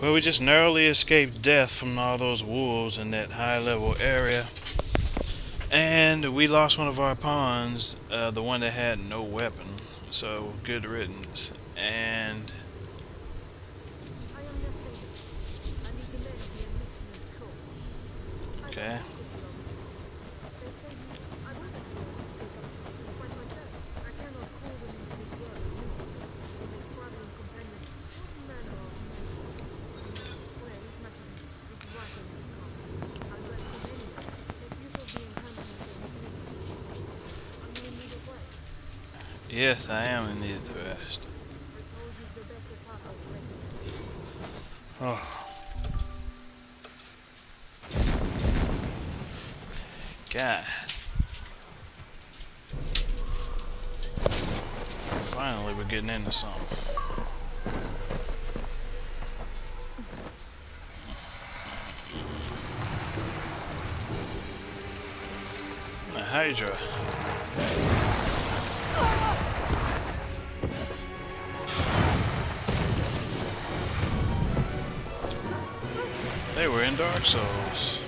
Well, we just narrowly escaped death from all those wolves in that high level area. And we lost one of our pawns, uh, the one that had no weapon. So, good riddance. And. Okay. Yes, I am in need of rest. Oh. God. Finally, we're getting into something. A Hydra. Were in Dark Souls.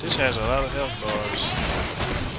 This has a lot of health bars.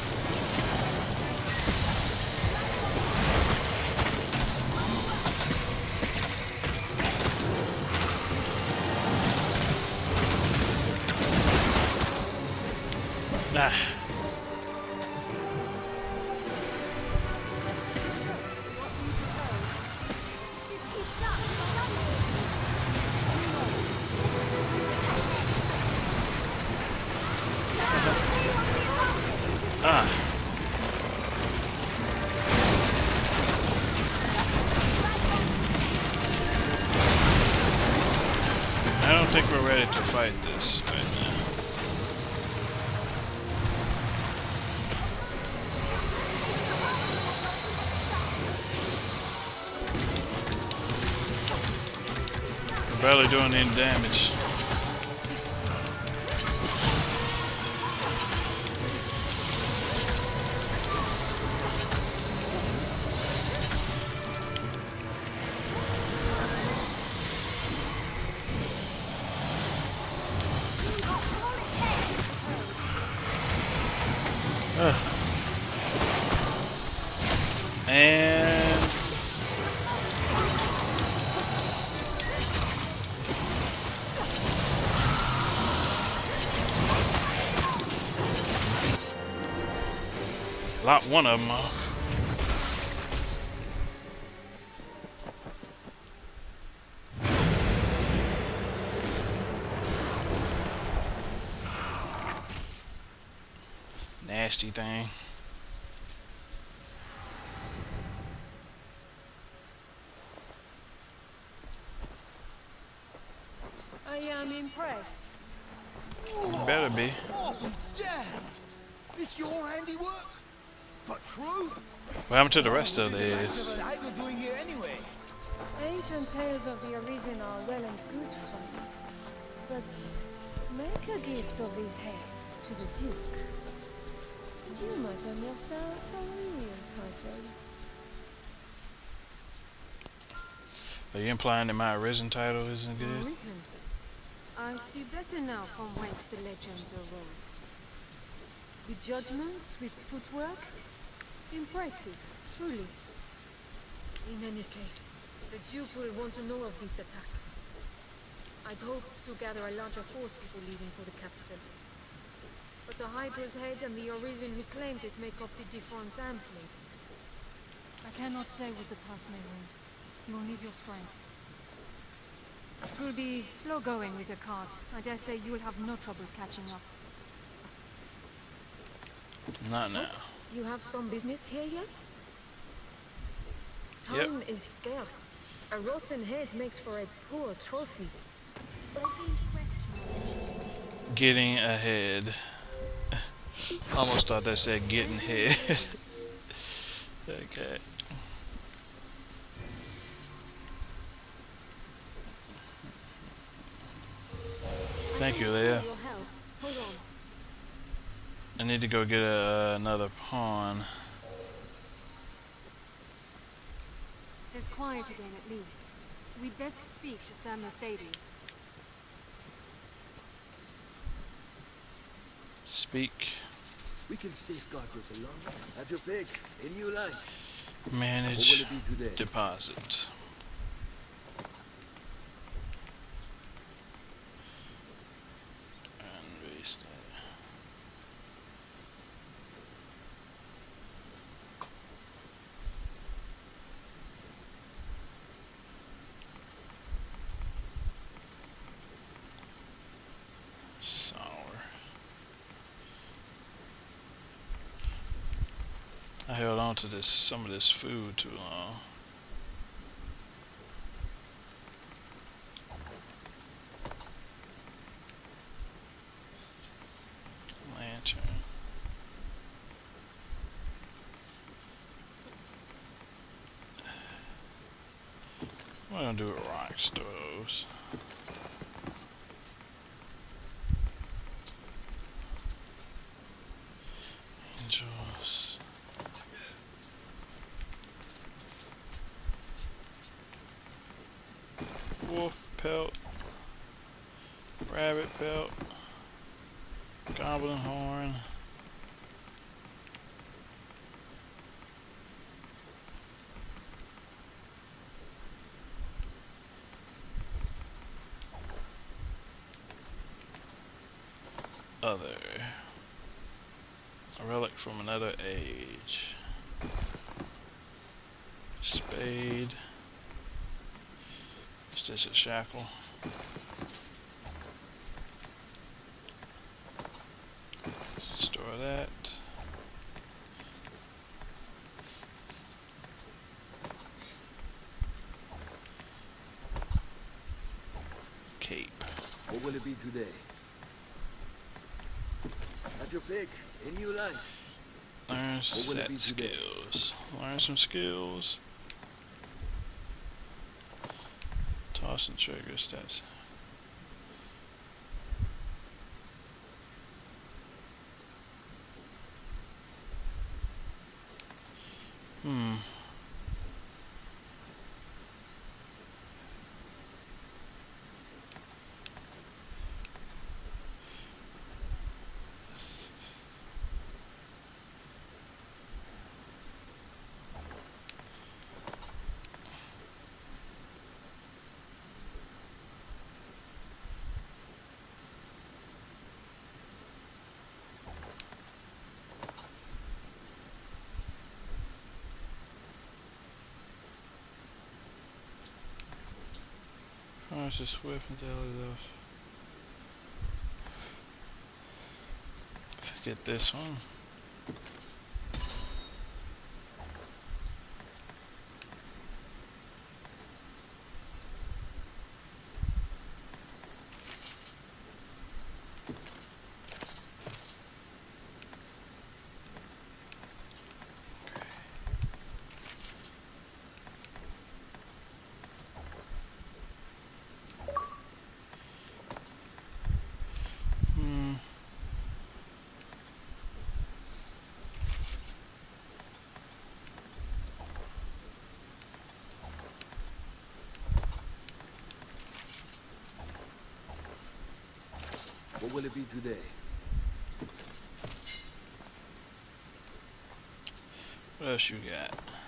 Think we're ready to fight this right now. We're barely doing any damage. Lot one of them. Uh. Nasty thing. I am impressed. Better be. Oh, damn! This your handiwork? But true? What happened to the rest of these? are you doing here anyway? Ancient tales of the Arisen are well and good, friend. But make a gift of these heads to the Duke. You might earn yourself a real title. Are you implying that my Arisen title isn't good? Arisen? I see better now from whence the legends arose. With judgments, with footwork, impressive, truly. In any case, the Duke will want to know of this attack. I'd hoped to gather a larger force before leaving for the capital. But the Hydra's head and the Arisen who claimed it make up the difference amply. I cannot say what the past may hold. You will need your strength. It will be slow going with your cart. I dare say you will have no trouble catching up. Not now. You have some business here yet? Yep. Time is scarce. A rotten head makes for a poor trophy. Getting ahead. Almost thought they said getting head. okay. Thank you, Leah. Your help. Hold on. I need to go get a, another pawn. It is quiet again at least. We'd best speak to Sir Mercedes. Speak. We can safeguard your belongings. Have your pick. A new life. Manage it deposit. I held on to this some of this food too long. Lantern. We're gonna do it rock stoves. Wolf pelt. Rabbit pelt. Goblin horn. Other. A relic from another age. Spade. Stitch a shackle. Store that. Cape. What will it be today? Have your pick. A new life. Learn What will it set be today? skills. Learn some skills. Toss and your stats. Hmm. Promise to swift and daily those. Forget this one. Hmm. What will it be today? What else you got?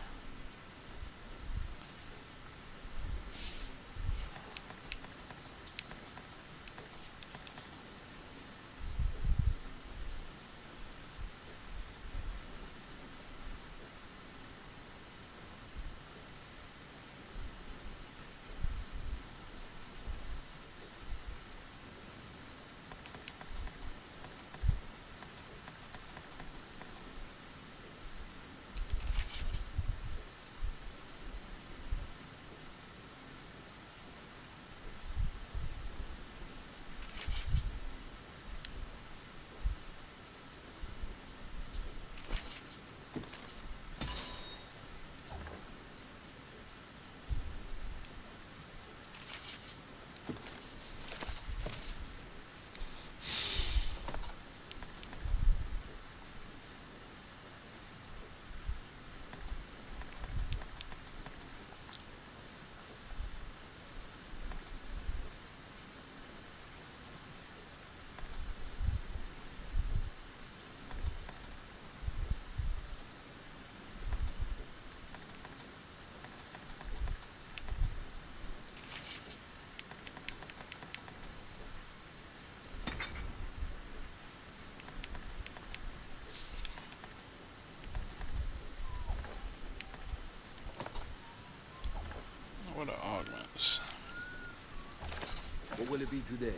Gonna be today?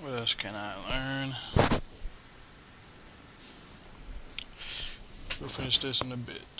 What else can I learn? We'll finish this in a bit.